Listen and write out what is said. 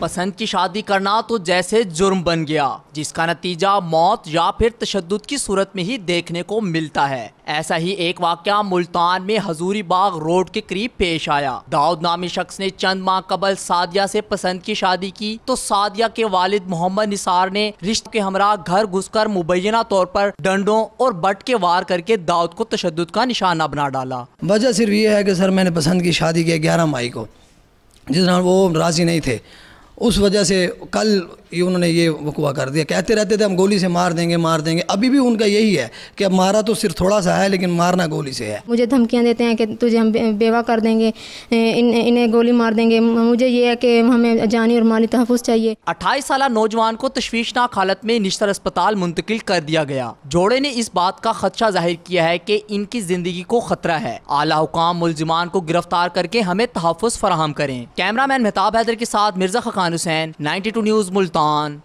पसंद की शादी करना तो जैसे जुर्म बन गया, जिसका नतीजा मौत या फिर तशद की सूरत में ही देखने को मिलता है। ऐसा ही एक वाक्य मुल्तान में हजूरी बाग रोड के करीब पेश आया। दाऊद नामी शख्स ने चंद माह कबल सादिया से पसंद की शादी की तो सादिया के वालिद मोहम्मद निसार ने रिश्ते के हमरा घर घुसकर मुबैना तौर पर डंडों और बट के वार करके दाऊद को तशद का निशाना बना डाला। वजह सिर्फ़ ये है कि सर, मैंने पसंद की शादी की ग्यारह मई को, जिस दौरान वो राज़ी नहीं थे। उस वजह से कल ये उन्होंने ये वकुआ कर दिया। कहते रहते थे हम गोली से मार देंगे मार देंगे। अभी भी उनका यही है कि अब मारा तो सिर्फ़ थोड़ा सा है लेकिन मारना गोली से है। मुझे धमकियाँ देते हैं कि तुझे हम बेवा कर देंगे इन इन्हें गोली मार देंगे। मुझे ये है कि हमें जानी और माली तहफ़ चाहिए। अट्ठाईस साल नौजवान को तशवीशनाक हालत में निश्तर अस्पताल मुंतकिल कर दिया गया। जोड़े ने इस बात का खदशा ज़ाहिर किया है कि इनकी ज़िंदगी को खतरा है। आला हुकाम मुलजमान को गिरफ़्तार करके हमें तहफ़ फराहम करें। कैमरा मैन मेहताब हैदर के साथ Mirza Khaqan Hussain ninety two news Multan